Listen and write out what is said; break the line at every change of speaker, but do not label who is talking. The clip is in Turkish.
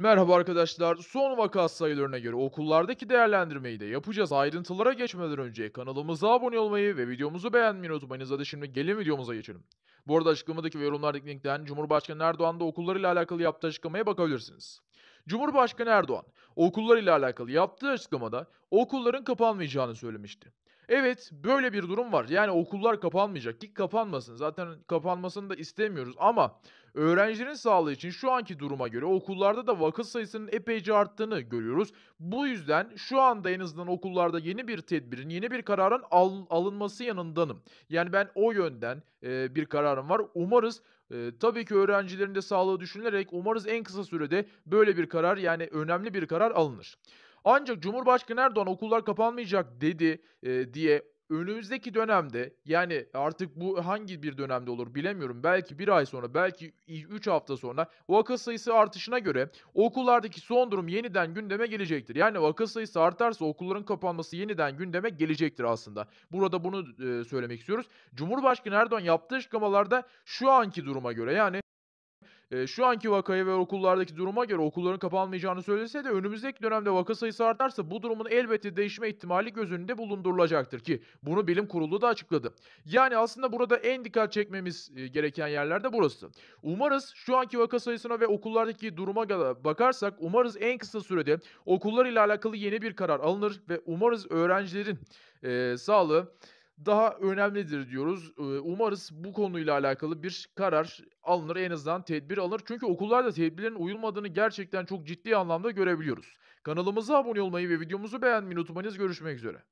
Merhaba arkadaşlar. Son vaka sayılarına göre okullardaki değerlendirmeyi de yapacağız. Ayrıntılara geçmeden önce kanalımıza abone olmayı ve videomuzu beğenmeyi unutmayınız. Hadi şimdi gelin videomuza geçelim. Bu arada açıklamadaki ve yorumlardaki linkten Cumhurbaşkanı Erdoğan da okullarıyla alakalı yaptığı açıklamaya bakabilirsiniz. Cumhurbaşkanı Erdoğan okullarıyla alakalı yaptığı açıklamada okulların kapanmayacağını söylemişti. Evet, böyle bir durum var. Yani okullar kapanmayacak ki kapanmasın. Zaten kapanmasını da istemiyoruz ama öğrencilerin sağlığı için şu anki duruma göre okullarda da vaka sayısının epeyce arttığını görüyoruz. Bu yüzden şu anda en azından okullarda yeni bir tedbirin, yeni bir kararın al- alınması yanındanım. Yani ben o yönden e, bir kararım var. Umarız e, tabii ki öğrencilerin de sağlığı düşünülerek umarız en kısa sürede böyle bir karar yani önemli bir karar alınır. Ancak Cumhurbaşkanı Erdoğan okullar kapanmayacak dedi e, diye önümüzdeki dönemde yani artık bu hangi bir dönemde olur bilemiyorum. Belki bir ay sonra belki 3 hafta sonra vaka sayısı artışına göre okullardaki son durum yeniden gündeme gelecektir. Yani vaka sayısı artarsa okulların kapanması yeniden gündeme gelecektir aslında. Burada bunu e, söylemek istiyoruz. Cumhurbaşkanı Erdoğan yaptığı açıklamalarda şu anki duruma göre yani Eee, şu anki vakaya ve okullardaki duruma göre okulların kapanmayacağını söylese de önümüzdeki dönemde vaka sayısı artarsa bu durumun elbette değişme ihtimali göz önünde bulundurulacaktır ki bunu bilim kurulu da açıkladı. Yani aslında burada en dikkat çekmemiz eee, gereken yerler de burası. Umarız şu anki vaka sayısına ve okullardaki duruma bakarsak umarız en kısa sürede okullar ile alakalı yeni bir karar alınır ve umarız öğrencilerin eee, sağlığı daha önemlidir diyoruz. Eee, umarız bu konuyla alakalı bir karar alınır, en azından tedbir alınır. Çünkü okullarda tedbirlerin uyulmadığını gerçekten çok ciddi anlamda görebiliyoruz. Kanalımıza abone olmayı ve videomuzu beğenmeyi unutmayınız. Görüşmek üzere.